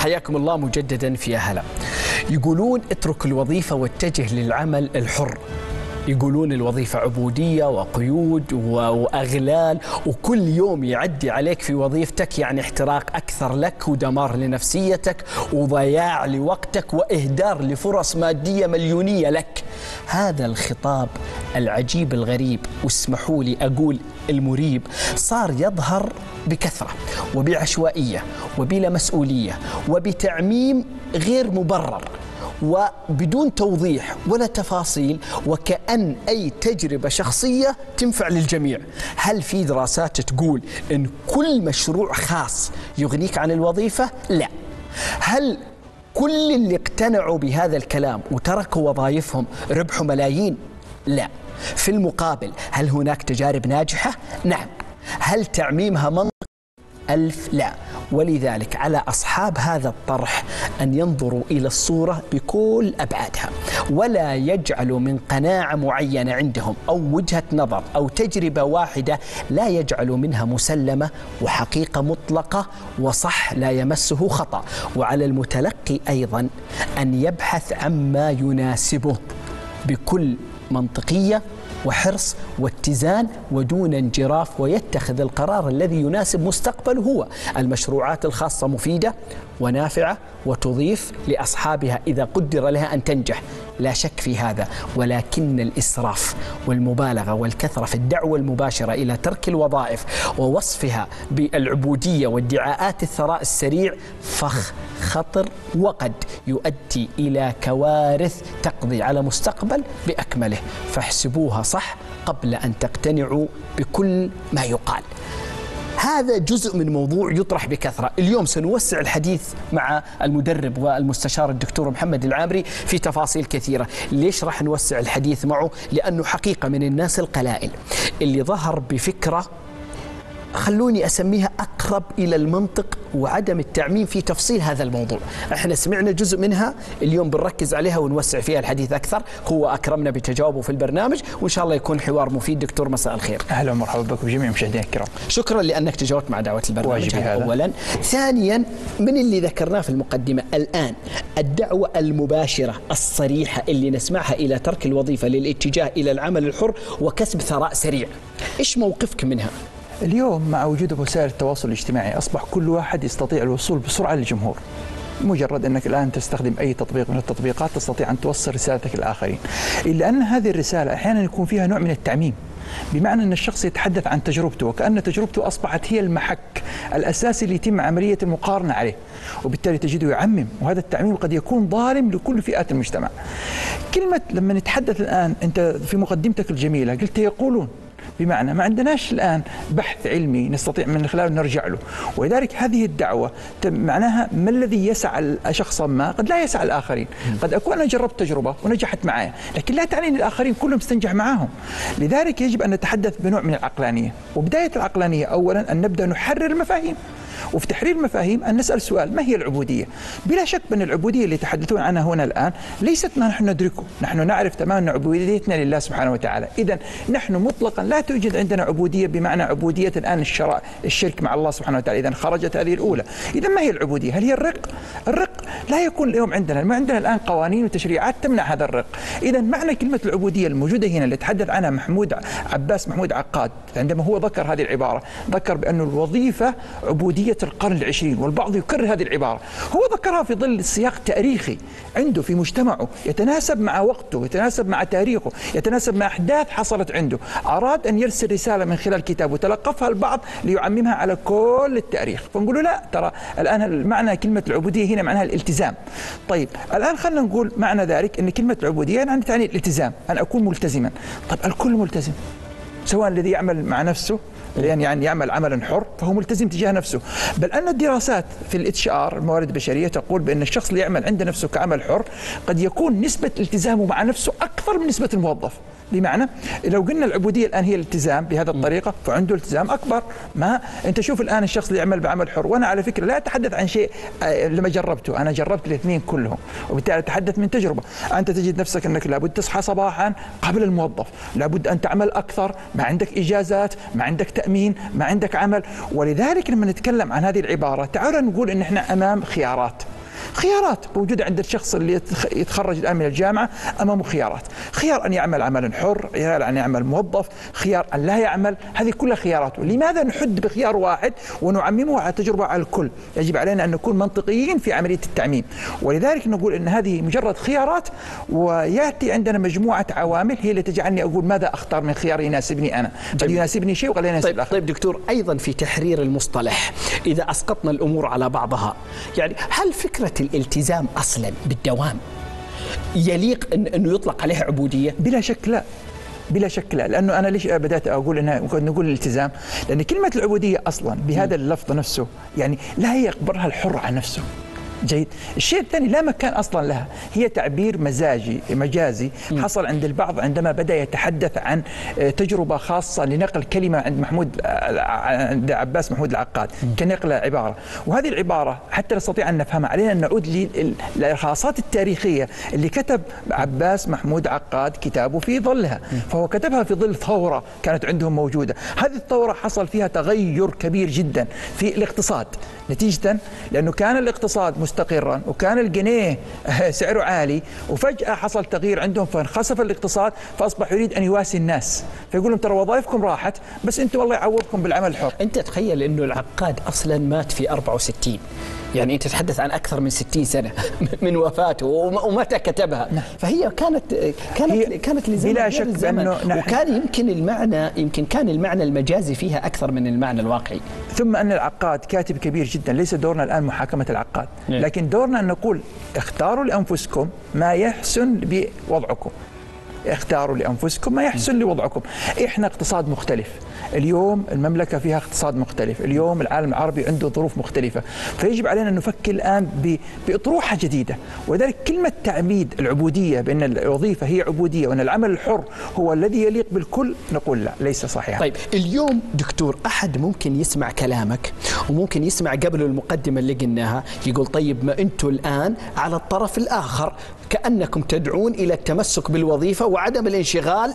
حياكم الله مجددا في أهلا. يقولون اترك الوظيفة واتجه للعمل الحر. يقولون الوظيفة عبودية وقيود وأغلال وكل يوم يعدي عليك في وظيفتك يعني احتراق أكثر لك ودمار لنفسيتك وضياع لوقتك وإهدار لفرص مادية مليونية لك. هذا الخطاب العجيب الغريب واسمحوا لي أقول المريب صار يظهر بكثرة وبعشوائية وبلا مسؤولية وبتعميم غير مبرر. وبدون توضيح ولا تفاصيل وكأن أي تجربة شخصية تنفع للجميع هل في دراسات تقول أن كل مشروع خاص يغنيك عن الوظيفة؟ لا هل كل اللي اقتنعوا بهذا الكلام وتركوا وظائفهم ربحوا ملايين؟ لا في المقابل هل هناك تجارب ناجحة؟ نعم هل تعميمها منطق؟ ألف لا ولذلك على أصحاب هذا الطرح أن ينظروا إلى الصورة بكل أبعادها. ولا يجعلوا من قناعة معينة عندهم أو وجهة نظر أو تجربة واحدة لا يجعلوا منها مسلمة وحقيقة مطلقة وصح لا يمسه خطأ. وعلى المتلقي أيضا أن يبحث عما يناسبه بكل منطقية وحرص واتزان ودون انجراف ويتخذ القرار الذي يناسب مستقبله هو. المشروعات الخاصة مفيدة ونافعة وتضيف لأصحابها إذا قدر لها أن تنجح. لا شك في هذا ولكن الإسراف والمبالغة والكثرة في الدعوة المباشرة إلى ترك الوظائف ووصفها بالعبودية وادعاءات الثراء السريع فخ خطر وقد يؤدي إلى كوارث تقضي على مستقبل بأكمله فاحسبوها صح قبل أن تقتنعوا بكل ما يقال. هذا جزء من موضوع يطرح بكثرة. اليوم سنوسع الحديث مع المدرب والمستشار الدكتور محمد العامري في تفاصيل كثيرة. ليش راح نوسع الحديث معه؟ لأنه حقيقة من الناس القلائل اللي ظهر بفكرة خلوني أسميها أقرب إلى المنطق وعدم التعميم في تفصيل هذا الموضوع. إحنا سمعنا جزء منها اليوم بنركز عليها ونوسع فيها الحديث أكثر. هو أكرمنا بتجاوبه في البرنامج وإن شاء الله يكون حوار مفيد. دكتور مساء الخير. أهلا ومرحبا بكم جميع مشاهدينا الكرام. شكرا لأنك تجاوبت مع دعوة البرنامج هذا. أولا. ثانيا من اللي ذكرناه في المقدمة الآن؟ الدعوة المباشرة الصريحة اللي نسمعها إلى ترك الوظيفة للاتجاه إلى العمل الحر وكسب ثراء سريع. إيش موقفك منها؟ اليوم مع وجود وسائل التواصل الاجتماعي أصبح كل واحد يستطيع الوصول بسرعة للجمهور مجرد أنك الآن تستخدم أي تطبيق من التطبيقات تستطيع أن توصل رسالتك للآخرين. إلا أن هذه الرسالة أحيانا يكون فيها نوع من التعميم بمعنى أن الشخص يتحدث عن تجربته وكأن تجربته أصبحت هي المحك الأساسي اللي يتم عملية المقارنة عليه وبالتالي تجده يعمم وهذا التعميم قد يكون ظالم لكل فئات المجتمع. كلمة لما نتحدث الآن أنت في مقدمتك الجميلة قلت يقولون بمعنى ما عندناش الآن بحث علمي نستطيع من خلاله نرجع له. ولذلك هذه الدعوة معناها ما الذي يسعى شخصا ما قد لا يسعى الآخرين. قد أكون أنا جربت تجربة ونجحت معي لكن لا تعني أن الآخرين كلهم استنجح معهم. لذلك يجب أن نتحدث بنوع من العقلانية. وبداية العقلانية أولا أن نبدأ نحرر المفاهيم. وفي تحرير المفاهيم أن نسأل سؤال ما هي العبودية؟ بلا شك أن العبودية اللي يتحدثون عنها هنا الآن ليست ما نحن ندركه. نحن نعرف تماما أن عبوديتنا لله سبحانه وتعالى. إذا نحن مطلقا لا توجد عندنا عبودية بمعنى عبودية الآن الشراء الشرك مع الله سبحانه وتعالى. إذا خرجت هذه الأولى. إذا ما هي العبودية؟ هل هي الرق؟ الرق لا يكون اليوم عندنا ما عندنا الآن قوانين وتشريعات تمنع هذا الرق. إذا معنى كلمة العبودية الموجودة هنا اللي تحدث عنها محمود عباس محمود عقاد عندما هو ذكر هذه العبارة ذكر بأن الوظيفة عبودية القرن العشرين والبعض يكرر هذه العبارة. هو ذكرها في ظل سياق تاريخي عنده في مجتمعه يتناسب مع وقته يتناسب مع تاريخه يتناسب مع أحداث حصلت عنده. أراد أن يرسل رسالة من خلال كتاب وتلقفها البعض ليعممها على كل التاريخ. فنقول لا ترى الآن معنى كلمة العبودية هنا معناها الالتزام. طيب الآن خلينا نقول معنى ذلك أن كلمة العبودية يعني تعني الالتزام أن أكون ملتزما. طيب الكل ملتزم سواء الذي يعمل مع نفسه يعني يعني يعمل عملا حر فهو ملتزم تجاه نفسه. بل أن الدراسات في ال HR الموارد البشرية تقول بأن الشخص اللي يعمل عند نفسه كعمل حر قد يكون نسبة التزامه مع نفسه أكثر من نسبة الموظف. بمعنى لو قلنا العبودية الآن هي الالتزام بهذه الطريقة فعنده التزام أكبر. ما أنت شوف الآن الشخص اللي يعمل بعمل حر وأنا على فكرة لا أتحدث عن شيء آه، لما جربته. أنا جربت الاثنين كلهم وبالتالي أتحدث من تجربة. أنت تجد نفسك أنك لابد تصحى صباحا قبل الموظف. لابد أن تعمل أكثر. ما عندك إجازات ما عندك تأمين ما عندك عمل. ولذلك لما نتكلم عن هذه العبارة تعالوا نقول إن إحنا أمام خيارات. خيارات موجودة عند الشخص اللي يتخرج الآن من الجامعة أمامه خيارات. خيار أن يعمل عملا حر خيار أن يعمل موظف خيار أن لا يعمل هذه كلها خيارات لماذا نحد بخيار واحد ونعممه على تجربه على الكل؟ يجب علينا أن نكون منطقيين في عملية التعميم. ولذلك نقول إن هذه مجرد خيارات ويأتي عندنا مجموعة عوامل هي اللي تجعلني أقول ماذا أختار من خيار يناسبني أنا. قد يناسبني شيء وقد لا يناسب طيب, الآخر. طيب دكتور أيضا في تحرير المصطلح إذا أسقطنا الأمور على بعضها يعني هل فكرة الالتزام أصلا بالدوام. يليق إن إنه يطلق عليها عبودية؟ بلا شك لا. بلا شك لا. لأنه أنا ليش بدأت أقول انها نقول الالتزام؟ لأن كلمة العبودية أصلا بهذا اللفظ نفسه يعني لا يقبلها الحر عن نفسه. جيد. الشيء الثاني لا مكان أصلا لها. هي تعبير مزاجي مجازي. حصل عند البعض عندما بدأ يتحدث عن آه، تجربة خاصة لنقل كلمة عند محمود آه، عند عباس محمود العقاد كنقل عبارة. وهذه العبارة حتى نستطيع أن نفهمها. علينا أن نعود للارهاصات التاريخية اللي كتب عباس محمود عقاد كتابه في ظلها. فهو كتبها في ظل ثورة كانت عندهم موجودة. هذه الثورة حصل فيها تغير كبير جدا في الاقتصاد نتيجة لأنه كان الاقتصاد مستقرا. وكان الجنيه سعره عالي وفجأة حصل تغيير عندهم فانخسف الاقتصاد فأصبح يريد أن يواسي الناس. فيقول لهم ترى وظائفكم راحت بس أنتم والله يعوضكم بالعمل الحر. أنت تخيل أنه العقاد أصلا مات في 64 يعني أنت تتحدث عن أكثر من 60 سنة من وفاته ومتى كتبها. نعم. فهي كانت كانت هي كانت لزمن بلا شك نعم. وكان يمكن المعنى يمكن كان المعنى المجازي فيها أكثر من المعنى الواقعي. ثم أن العقاد كاتب كبير جدا ليس دورنا الآن محاكمة العقاد. نعم. لكن دورنا أن نقول اختاروا لأنفسكم ما يحسن بوضعكم. اختاروا لأنفسكم ما يحسن لوضعكم. إحنا اقتصاد مختلف. اليوم المملكة فيها اقتصاد مختلف. اليوم العالم العربي عنده ظروف مختلفة. فيجب علينا أن نفكر الآن بأطروحة جديدة. ولذلك كلمة تعميد العبودية بأن الوظيفة هي عبودية وأن العمل الحر هو الذي يليق بالكل نقول لا ليس صحيحا. طيب اليوم دكتور أحد ممكن يسمع كلامك وممكن يسمع قبل المقدمة اللي قلناها يقول طيب ما أنتم الآن على الطرف الآخر كأنكم تدعون إلى التمسك بالوظيفة وعدم الانشغال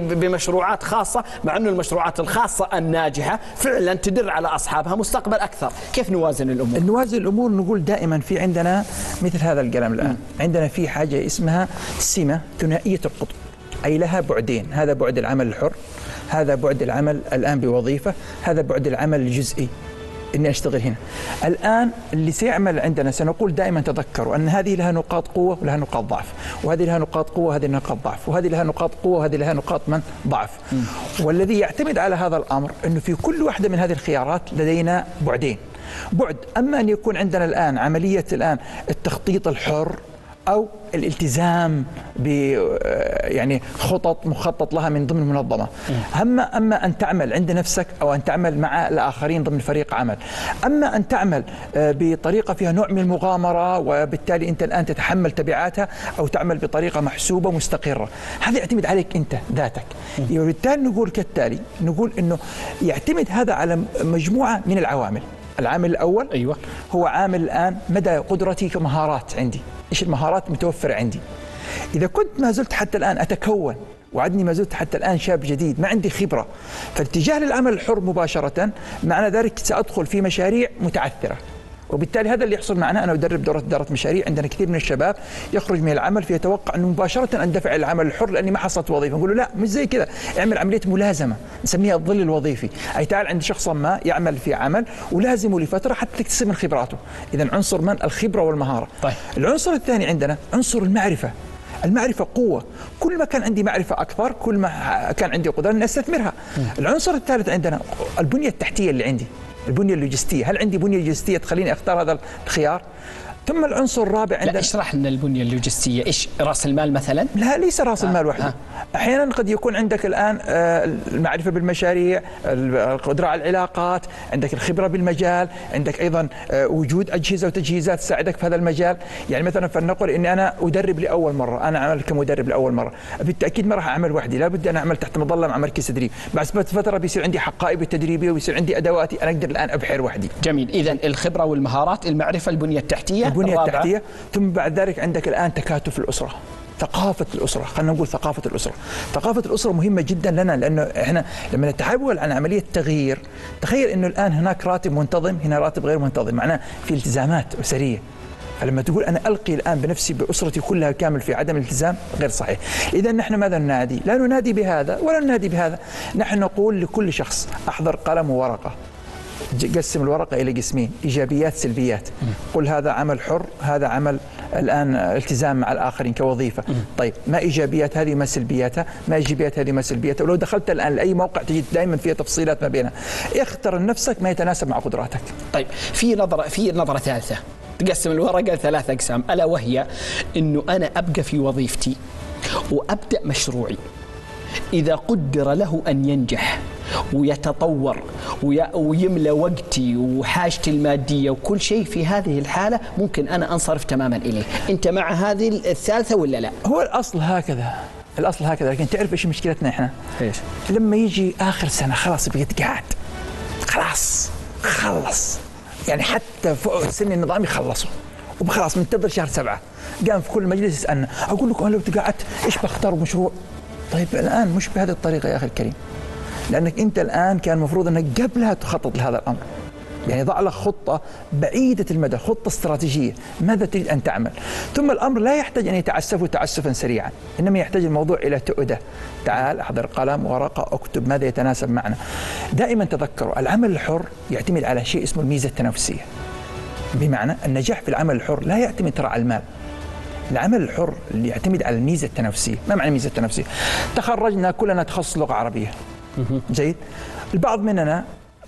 بمشروعات خاصة مع انه المشروعات الخاصة الناجحة فعلا تدر على أصحابها مستقبل أكثر، كيف نوازن الأمور؟ نوازن الأمور نقول دائما في عندنا مثل هذا الكلام الآن، عندنا في حاجة اسمها سمة ثنائية القطب. أي لها بعدين، هذا بعد العمل الحر، هذا بعد العمل الآن بوظيفة، هذا بعد العمل الجزئي. إني أشتغل هنا. الآن اللي سيعمل عندنا سنقول دائما تذكروا أن هذه لها نقاط قوة ولها نقاط ضعف، وهذه لها نقاط قوة وهذه نقاط ضعف، وهذه لها نقاط قوة وهذه لها نقاط من ضعف. م. والذي يعتمد على هذا الأمر أنه في كل واحدة من هذه الخيارات لدينا بعدين. بعد أما أن يكون عندنا الآن عملية الآن التخطيط الحر أو الالتزام ب يعني خطط مخطط لها من ضمن منظمه أما أما أن تعمل عند نفسك أو أن تعمل مع الآخرين ضمن فريق عمل. أما أن تعمل آه، بطريقة فيها نوع من المغامرة وبالتالي أنت الآن تتحمل تبعاتها أو تعمل بطريقة محسوبة مستقره هذا يعتمد عليك أنت ذاتك. وبالتالي نقول كالتالي نقول إنه يعتمد هذا على مجموعة من العوامل. العامل الأول أيوه. هو عامل الآن مدى قدرتي كمهارات عندي. إيش المهارات متوفره عندي؟ إذا كنت ما زلت حتى الآن أتكون وعدني ما زلت حتى الآن شاب جديد ما عندي خبرة فالاتجاه للعمل الحر مباشرة معنى ذلك سأدخل في مشاريع متعثرة. وبالتالي هذا اللي يحصل معنا. أنا أدرب دوره إدارة مشاريع عندنا كثير من الشباب يخرج من العمل فيتوقع أنه مباشرة اندفع العمل الحر لأني ما حصلت وظيفة. نقول له لا مش زي كذا. اعمل عملية ملازمة نسميها الظل الوظيفي. أي تعال عند شخص ما يعمل في عمل ولازمه لفترة حتى تكتسب من خبراته. اذا عنصر من؟ الخبرة والمهارة. طيب. العنصر الثاني عندنا عنصر المعرفة. المعرفة قوة. كل ما كان عندي معرفة أكثر كل ما كان عندي قدرة أن أستثمرها. العنصر الثالث عندنا البنية التحتية اللي عندي. البنية اللوجستية. هل عندي بنية لوجستية تخليني أختار هذا الخيار؟ ثم العنصر الرابع عندنا. اشرح لنا البنية اللوجستية. إيش رأس المال مثلا؟ لا ليس رأس المال آه. وحده. آه. أحيانا قد يكون عندك الآن آه، المعرفة بالمشاريع القدرة على العلاقات عندك الخبرة بالمجال عندك أيضا آه، وجود أجهزة وتجهيزات تساعدك في هذا المجال. يعني مثلا فلنقل إني أنا أدرب لأول مرة. أنا أعمل كمدرب لأول مرة. بالتأكيد ما راح أعمل وحدي. لابد أن أعمل تحت مظلة مع مركز تدريب. بعد فتره بيصير عندي حقائب التدريبية ويصير عندي أدواتي. أنا أقدر الآن أبحر وحدي. جميل. اذا الخبرة والمهارات المعرفة البنية التحتية البنية. التحتية ثم بعد ذلك عندك الآن تكاتف الأسرة ثقافة الأسرة خلينا نقول ثقافة الأسرة. ثقافة الأسرة مهمة جدا لنا لأنه إحنا لما نتحول عن عملية تغيير تخيل أنه الآن هناك راتب منتظم هنا راتب غير منتظم معناه في التزامات أسرية. لما تقول أنا ألقي الآن بنفسي بأسرتي كلها كامل في عدم الالتزام غير صحيح. اذا نحن ماذا ننادي؟ لا ننادي بهذا ولا ننادي بهذا. نحن نقول لكل شخص أحضر قلم وورقه قسم الورقة إلى قسمين إيجابيات سلبيات. قل هذا عمل حر هذا عمل الآن التزام مع الآخرين كوظيفة. طيب ما إيجابيات هذه ما سلبياتها؟ ما إيجابيات هذه ما سلبياتها؟ ولو دخلت الآن لأي موقع تجد دائما فيها تفصيلات ما بينها. اختر لنفسك ما يتناسب مع قدراتك. طيب في نظرة في نظرة ثالثة. تقسم الورقة ثلاث أقسام. ألا وهي إنه أنا أبقى في وظيفتي وأبدأ مشروعي. إذا قدر له أن ينجح. ويتطور ويملى وقتي وحاجتي المادية وكل شيء في هذه الحالة ممكن أنا أنصرف تماما إليه. أنت مع هذه الثالثة ولا لا؟ هو الأصل هكذا. الأصل هكذا لكن تعرف إيش مشكلتنا إحنا؟ إيش؟ لما يجي آخر سنة خلاص بقيت قاعد. خلاص خلص. يعني حتى فوق السن النظامي خلصوا وخلاص منتظر شهر سبعة. قام في كل مجلس يسألنا. أقول لكم أنا لو تقعدت إيش بختار مشروع طيب الآن مش بهذه الطريقة يا أخي الكريم. لأنك أنت الآن كان المفروض أنك قبلها تخطط لهذا الأمر. يعني ضع لك خطة بعيدة المدى خطة استراتيجية. ماذا تريد أن تعمل؟ ثم الأمر لا يحتاج أن يتعسفوا تعسفا سريعا إنما يحتاج الموضوع إلى تؤدة. تعال أحضر قلم ورقة أكتب ماذا يتناسب معنا. دائما تذكروا العمل الحر يعتمد على شيء اسمه الميزة التنافسية. بمعنى النجاح في العمل الحر لا يعتمد ترى على المال. العمل الحر اللي يعتمد على الميزة التنافسية، ما معنى الميزة التنافسية؟ تخرجنا كلنا تخصص لغة عربية. جيد؟ البعض مننا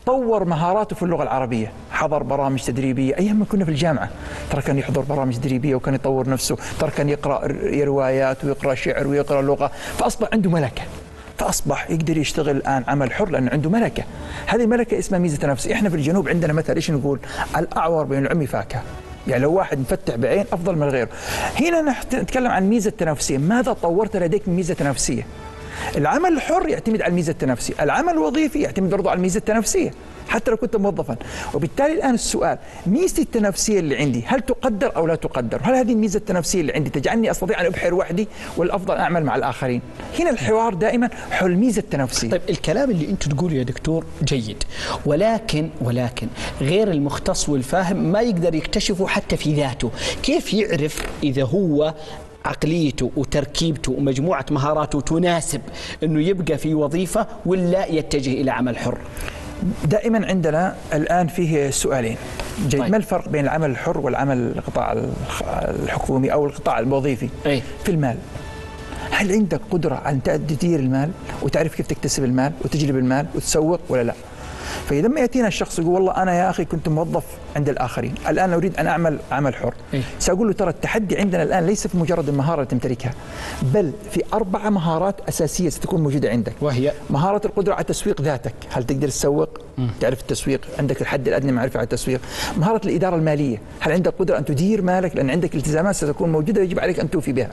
طور مهاراته في اللغة العربية، حضر برامج تدريبية. أيام ما كنا في الجامعة، ترى كان يحضر برامج تدريبية وكان يطور نفسه، ترى كان يقرأ روايات ويقرأ شعر ويقرأ لغة، فأصبح عنده ملكة. فأصبح يقدر يشتغل الآن عمل حر لأنه عنده ملكة. هذه الملكه اسمها ميزة تنافسيه إحنا في الجنوب عندنا مثل إيش نقول؟ الأعور بين العمي فاكهة. يعني لو واحد مفتح بعين أفضل من غيره. هنا نتكلم عن ميزة تنافسية. ماذا طورت لديك من ميزة تنافسية؟ العمل الحر يعتمد على الميزة التنافسية. العمل الوظيفي يعتمد برضه على الميزة التنافسية حتى لو كنت موظفا. وبالتالي الآن السؤال ميزتي التنافسية اللي عندي هل تقدر أو لا تقدر؟ هل هذه الميزة التنافسية اللي عندي تجعلني أستطيع أن أبحر وحدي والأفضل أعمل مع الآخرين؟ هنا الحوار دائما حول الميزة التنافسية. طيب الكلام اللي أنت تقوله يا دكتور جيد. ولكن ولكن غير المختص والفاهم ما يقدر يكتشفه حتى في ذاته. كيف يعرف إذا هو عقليته وتركيبته ومجموعة مهاراته تناسب أنه يبقى في وظيفة ولا يتجه إلى عمل حر. دائما عندنا الآن فيه سؤالين. جيد طيب. ما الفرق بين العمل الحر والعمل القطاع الحكومي أو القطاع الوظيفي؟ أي. في المال. هل عندك قدرة أن تدير المال وتعرف كيف تكتسب المال وتجلب المال وتسوق ولا لا؟ فإذا ما يأتينا الشخص يقول والله أنا يا أخي كنت موظف عند الآخرين الآن أريد أن أعمل عمل حر. إيه؟ سأقول له ترى التحدي عندنا الآن ليس في مجرد المهارة اللي تمتلكها بل في أربع مهارات أساسية ستكون موجودة عندك. وهي؟ مهارة القدرة على تسويق ذاتك. هل تقدر تسوق؟ تعرف التسويق؟ عندك الحد الأدنى معرفة على التسويق. مهارة الإدارة المالية. هل عندك قدره أن تدير مالك؟ لأن عندك التزامات ستكون موجودة ويجب عليك أن توفي بها.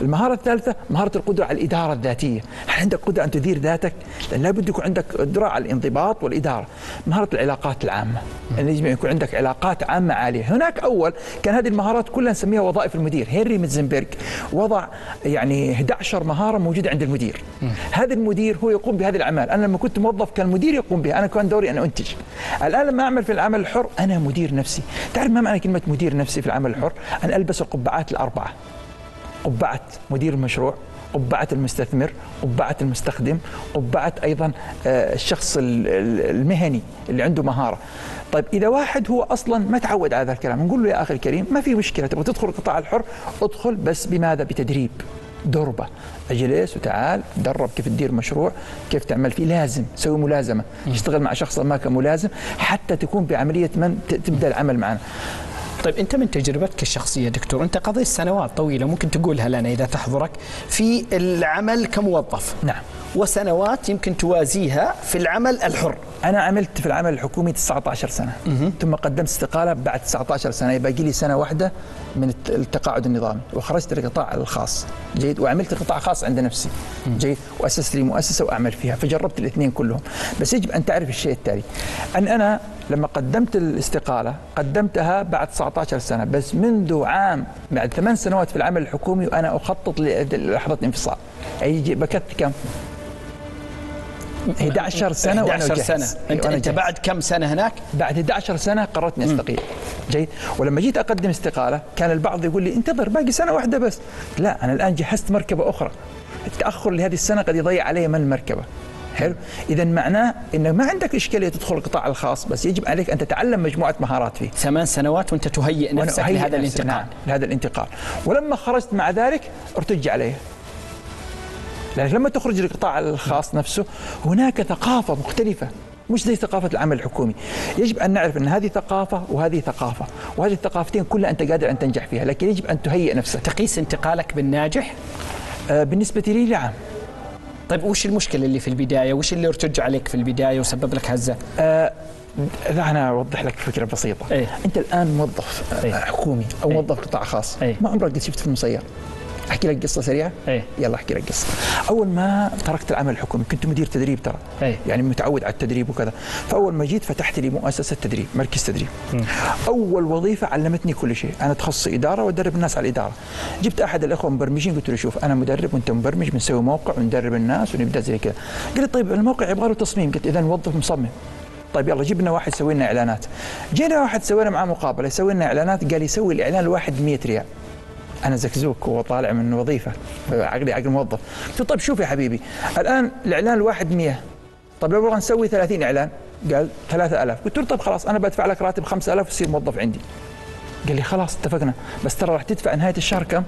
المهارة الثالثة مهارة القدرة على الإدارة الذاتية. هل عندك قدرة أن تدير ذاتك؟ لأن لابد يكون عندك قدرة على الانضباط والإدارة مهارة العلاقات العامة. يعني يجب أن يكون عندك علاقات عامة عالية. هناك أول كان هذه المهارات كلها نسميها وظائف المدير هنري ميتزنبرغ وضع يعني 11 مهارة موجودة عند المدير. هذا المدير هو يقوم بهذه الأعمال. أنا لما كنت موظف كان المدير يقوم بها. أنا كان دوري أن أنتج. الآن لما أعمل في العمل الحر أنا مدير نفسي. تعرف ما معنى كلمة مدير نفسي في العمل الحر؟ أن ألبس القبعات الأربعة. قبعة مدير المشروع قبعة المستثمر قبعة المستخدم قبعة أيضا آه، الشخص المهني اللي عنده مهارة. طيب إذا واحد هو أصلا ما تعود على هذا الكلام نقول له يا أخي الكريم ما في مشكلة تبغى تدخل القطاع الحر ادخل بس بماذا؟ بتدريب دربة. أجلس وتعال درب كيف تدير مشروع كيف تعمل فيه لازم سوي ملازمة. اشتغل مع شخص ما كان ملازم حتى تكون بعملية من تبدأ العمل معنا. طيب انت من تجربتك الشخصية دكتور انت قضيت سنوات طويلة ممكن تقولها لنا إذا تحضرك في العمل كموظف. نعم. وسنوات يمكن توازيها في العمل الحر. أنا عملت في العمل الحكومي 19 سنة. مه. ثم قدمت استقالة بعد 19 سنة. يبقى لي سنة واحدة من التقاعد النظامي وخرجت للقطاع الخاص. جيد. وعملت قطاع خاص عند نفسي. جيد. وأسست لي مؤسسة وأعمل فيها. فجربت الاثنين كلهم. بس يجب أن تعرف الشيء التالي. أن أنا لما قدمت الاستقالة قدمتها بعد 19 سنة بس منذ عام بعد ثمان سنوات في العمل الحكومي وأنا أخطط للحظه انفصال. أي بكت كم؟ 11 سنة وأنا 11 سنة. أنت, وأنا أنت بعد كم سنة هناك؟ بعد 11 سنة قررت إني أستقيل. جيد. ولما جيت أقدم استقالة كان البعض يقول لي انتظر باقي سنة واحدة بس. لا أنا الآن جهزت مركبة أخرى. التأخر لهذه السنة قد يضيع علي من المركبة. حلو. اذا معناه إنه ما عندك إشكالية تدخل القطاع الخاص بس يجب عليك أن تتعلم مجموعة مهارات فيه. ثمان سنوات وأنت تهيئ نفسك لهذا الانتقال. نعم لهذا الانتقال. ولما خرجت مع ذلك ارتج عليه. لأنك لما تخرج للقطاع الخاص نفسه هناك ثقافة مختلفة مش زي ثقافة العمل الحكومي. يجب أن نعرف أن هذه ثقافة وهذه ثقافة وهذه الثقافتين كلها أنت قادر أن تنجح فيها لكن يجب أن تهيئ نفسك. تقيس انتقالك بالناجح؟ آه بالنسبة لي نعم. طيب وش المشكلة اللي في البداية وش اللي ارتج عليك في البداية وسبب لك هزة آه لا أنا أوضح لك فكرة بسيطة أيه؟ أنت الآن موظف أيه؟ حكومي أو أيه؟ موظف قطاع خاص أيه؟ ما عمرك قد شفت فيلم مسير أحكي لك قصة سريعة؟ أيه؟ يلا أحكي لك قصة. أول ما تركت العمل الحكومي كنت مدير تدريب ترى. أيه؟ يعني متعود على التدريب وكذا. فأول ما جيت فتحت لي مؤسسة تدريب مركز تدريب. م. أول وظيفة علمتني كل شيء. أنا تخصصي إدارة وأدرب الناس على الإدارة. جبت أحد الإخوة المبرمجين قلت له شوف أنا مدرب وأنت مبرمج بنسوي موقع وندرب الناس ونبدأ زي كذا. قال لي طيب الموقع يبغى له تصميم. قلت إذا نوظف مصمم. طيب يلا جبنا واحد يسوي لنا إعلانات. جينا واحد سوينا معاه مقابلة يسوي لنا إعلانات قال يسوي الإعلان الواحد 100 ريال. أنا زكزوك وطالع من وظيفة عقلي عقل موظف. قلت طيب شوف يا حبيبي الآن الإعلان الواحد 100 طيب لو نبغى نسوي 30 إعلان؟ قال 3000 قلت له طيب خلاص أنا بدفع لك راتب 5000 وتصير موظف عندي. قال لي خلاص اتفقنا. بس ترى راح تدفع نهاية الشهر كم؟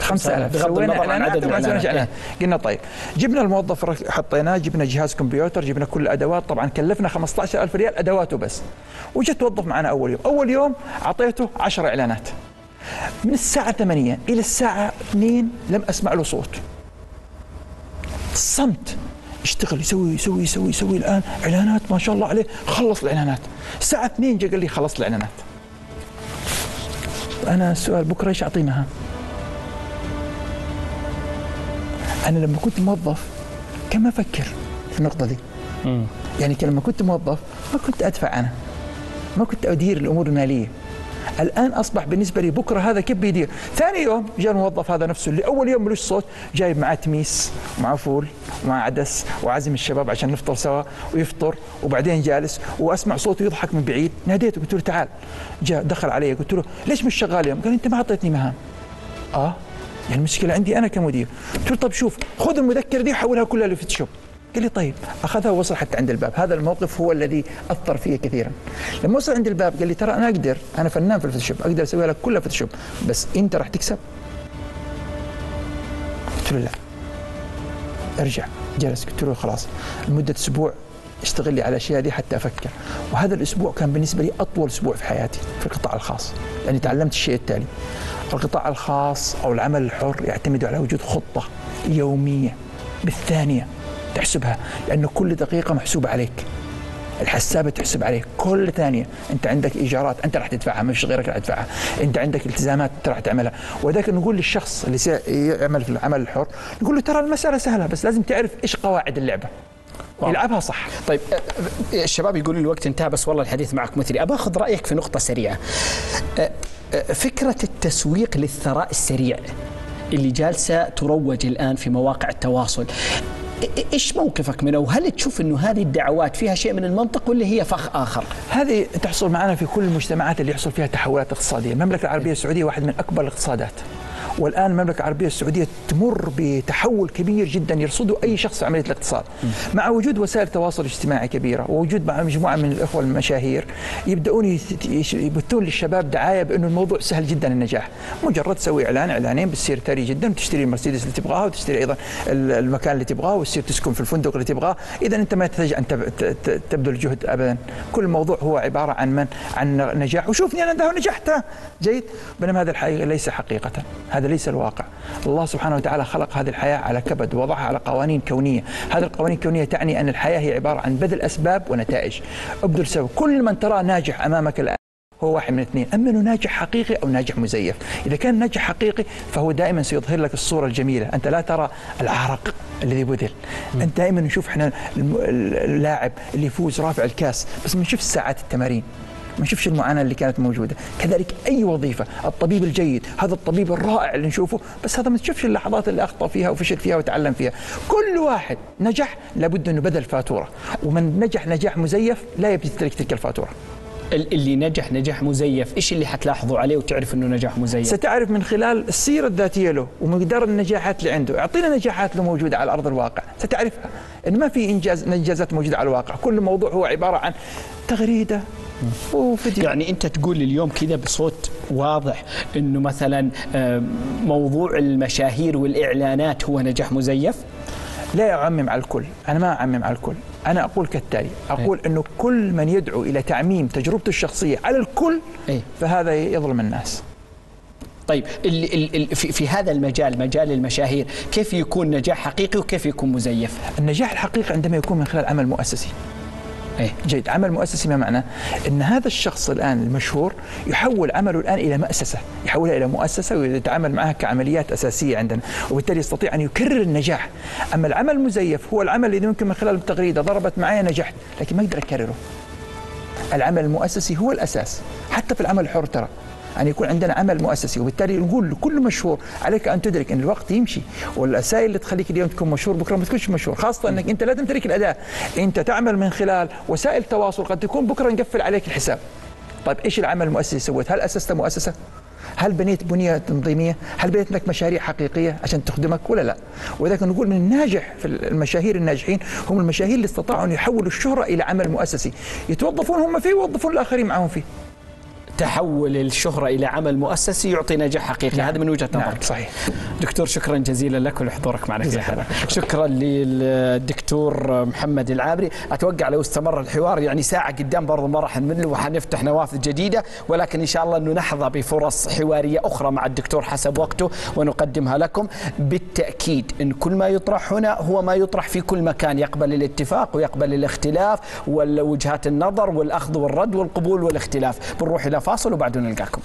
5000 سوينا إعلانات إعلان. قلنا طيب. جبنا الموظف حطيناه جبنا جهاز كمبيوتر جبنا كل الأدوات. طبعا كلفنا 15000 ريال أدواته بس. وجت توظف معنا أول يوم. أول يوم أعطيته 10 إعلانات. من الساعة 8 إلى الساعة 2 لم أسمع له صوت. صمت. يشتغل يسوي يسوي يسوي يسوي الآن إعلانات ما شاء الله عليه. خلص الإعلانات. الساعة 2 جا قال لي خلص الإعلانات. أنا السؤال بكرة إيش أعطيه مهام أنا لما كنت موظف ما أفكر في النقطة دي. يعني لما كنت موظف ما كنت أدفع أنا. ما كنت أدير الأمور المالية. الآن أصبح بالنسبة لي بكرة هذا كيف بيدير؟ ثاني يوم جاء الموظف هذا نفسه اللي أول يوم ملوش صوت جايب معاه تميس ومعاه فول ومعاه عدس وعازم الشباب عشان نفطر سوا ويفطر وبعدين جالس وأسمع صوته يضحك من بعيد. ناديته قلت له تعال. جاء دخل علي قلت له ليش مش شغال اليوم؟ قال أنت ما أعطيتني مهام. آه يعني المشكلة عندي أنا كمدير. قلت له طب شوف خذ المذكرة دي وحولها كلها لفوتوشوب. قال لي طيب أخذها ووصل حتى عند الباب. هذا الموقف هو الذي أثر فيه كثيرا. لما وصل عند الباب قال لي ترى أنا أقدر أنا فنان في الفوتوشوب أقدر أسوي لك كلها فوتوشوب بس أنت راح تكسب. قلت له لا. أرجع. جلس قلت له خلاص لمدة أسبوع أشتغل لي على الأشياء دي حتى أفكر. وهذا الأسبوع كان بالنسبة لي أطول أسبوع في حياتي في القطاع الخاص. لاني تعلمت الشيء التالي. القطاع الخاص أو العمل الحر يعتمد على وجود خطة يومية بالثانية. تحسبها لأنه كل دقيقة محسوبة عليك. الحسابة تحسب عليك. كل ثانية أنت عندك إيجارات أنت راح تدفعها مش غيرك راح يدفعها أنت عندك التزامات انت راح تعملها. وذاك نقول للشخص اللي يعمل في العمل الحر نقول له ترى المسألة سهلة بس لازم تعرف إيش قواعد اللعبة. يلعبها صح. طيب الشباب يقولون الوقت انتهى بس والله الحديث معك مثري أبى أخذ رأيك في نقطة سريعة. فكرة التسويق للثراء السريع اللي جالسة تروج الآن في مواقع التواصل. إيش موقفك منه وهل تشوف إنه هذه الدعوات فيها شيء من المنطق ولا هي فخ آخر؟ هذه تحصل معنا في كل المجتمعات اللي يحصل فيها تحولات اقتصادية، المملكة العربية السعودية واحد من أكبر الاقتصادات. والآن المملكة العربية السعودية تمر بتحول كبير جدا يرصده أي شخص في عملية الاقتصاد. مع وجود وسائل تواصل اجتماعي كبيرة ووجود مع مجموعة من الإخوة المشاهير يبدأون يبثون للشباب دعاية بانه الموضوع سهل جدا النجاح. مجرد تسوي إعلان إعلانين بتصير ثري جدا وتشتري المرسيدس اللي تبغاها وتشتري أيضا المكان اللي تبغاه وتصير تسكن في الفندق اللي تبغاه. اذا أنت ما تحتاج أن تبذل جهد ابدا. كل الموضوع هو عبارة عن من؟ عن نجاح. وشوفني أنا نجحت جيد. بينما هذا الحقيقة ليس حقيقة. هذا هذا ليس الواقع. الله سبحانه وتعالى خلق هذه الحياة على كبد وضعها على قوانين كونية. هذه القوانين الكونية تعني أن الحياة هي عبارة عن بذل أسباب ونتائج. ابذل سبب. كل من تراه ناجح أمامك الآن هو واحد من اثنين. أما إنه ناجح حقيقي أو ناجح مزيف. إذا كان ناجح حقيقي فهو دائما سيظهر لك الصورة الجميلة. أنت لا ترى العرق الذي بذل. أنت دائما نشوف إحنا اللاعب اللي يفوز رافع الكاس. بس بنشوف ساعات التمارين. ما نشوفش المعاناة اللي كانت موجودة. كذلك أي وظيفة الطبيب الجيد هذا الطبيب الرائع اللي نشوفه بس هذا ما تشوفش اللحظات اللي أخطأ فيها وفشل فيها وتعلم فيها. كل واحد نجح لابد أنه بذل فاتورة. ومن نجح نجاح مزيف لا يبي تلك الفاتورة. اللي نجح نجاح مزيف إيش اللي حتلاحظوا عليه وتعرف إنه نجاح مزيف؟ ستعرف من خلال السيرة الذاتية له ومقدار النجاحات اللي عنده. أعطينا نجاحات له موجودة على أرض الواقع. ستعرفها. إن ما في انجاز انجازات موجودة على الواقع. كل موضوع هو عبارة عن تغريدة وفيديو. يعني انت تقول اليوم كذا بصوت واضح انه مثلا آه، موضوع المشاهير والإعلانات هو نجاح مزيف؟ لا أعمم على الكل. أنا ما أعمم على الكل. أنا أقول كالتالي. أقول أنه كل من يدعو إلى تعميم تجربته الشخصية على الكل إيه؟ فهذا يظلم الناس. طيب ال ال في, في هذا المجال مجال المشاهير كيف يكون نجاح حقيقي وكيف يكون مزيف؟ النجاح الحقيقي عندما يكون من خلال عمل مؤسسي. إيه؟ جيد. عمل مؤسسي ما معناه إن هذا الشخص الآن المشهور يحول عمله الآن إلى مؤسسة يحولها إلى مؤسسة ويتعامل معها كعمليات أساسية عندنا وبالتالي يستطيع أن يكرر النجاح. أما العمل المزيف هو العمل الذي ممكن من خلال التغريدة ضربت معي نجحت لكن ما أقدر أكرره. العمل المؤسسي هو الأساس حتى في العمل الحر ترى. أن يكون عندنا عمل مؤسسي وبالتالي نقول لكل مشهور عليك أن تدرك أن الوقت يمشي والوسائل اللي تخليك اليوم تكون مشهور بكرة ما تكونش مشهور خاصة أنك أنت لا تمتلك الأداة أنت تعمل من خلال وسائل تواصل قد تكون بكرة نقفل عليك الحساب. طيب إيش العمل المؤسسي سويت؟ هل أسست مؤسسة؟ هل بنيت بنية تنظيمية؟ هل بنيت لك مشاريع حقيقية عشان تخدمك ولا لا؟ ولذلك نقول من الناجح في المشاهير الناجحين هم المشاهير اللي استطاعوا أن يحولوا الشهرة إلى عمل مؤسسي. يتوظفون هم فيه ويوظفون الآخرين معهم فيه. تحول الشهرة إلى عمل مؤسسي يعطي نجاح حقيقي. نعم. هذا من وجهة نظرك. نعم. صحيح. دكتور شكرا جزيلا لك ولحضورك معنا في هذا. شكرا للدكتور محمد العابري. أتوقع لو استمر الحوار يعني ساعة قدام برضو ما راح نمل وحنفتح نوافذ جديدة ولكن إن شاء الله أنه نحظى بفرص حوارية أخرى مع الدكتور حسب وقته ونقدمها لكم. بالتأكيد أن كل ما يطرح هنا هو ما يطرح في كل مكان يقبل الاتفاق ويقبل الاختلاف ووجهات النظر والأخذ والرد والقبول والاختلاف. بنروح إلى فاصل وبعدين نلقاكم.